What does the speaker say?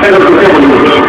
Pega o tempo,